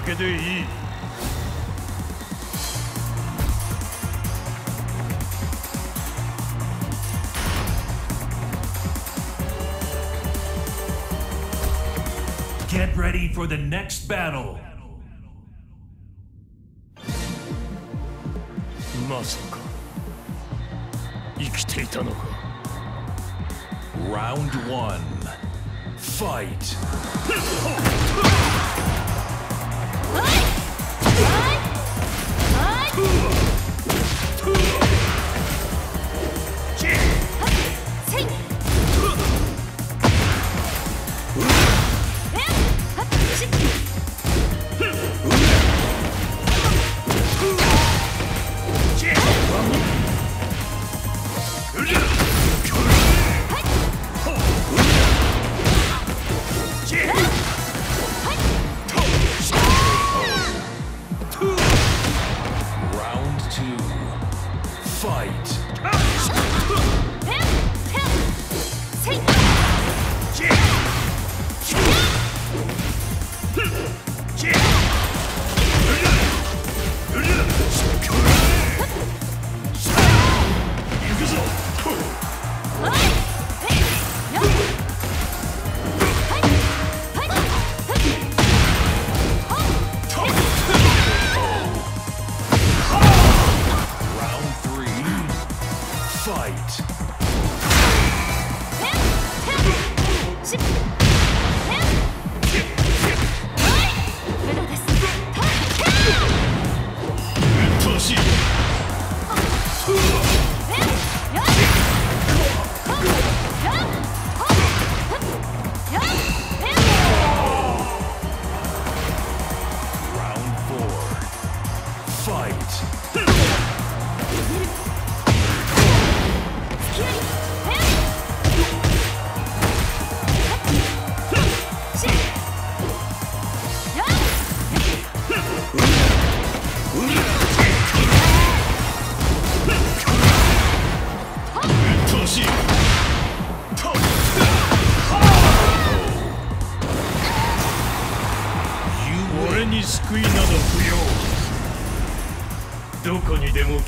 けでいい Get ready for the next battle. まさか生きていたのか Round one. Fight. Fight.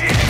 Round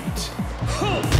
Fight.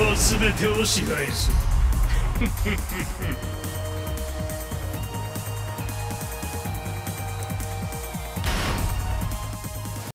は全てを支配する。